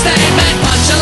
statement, punch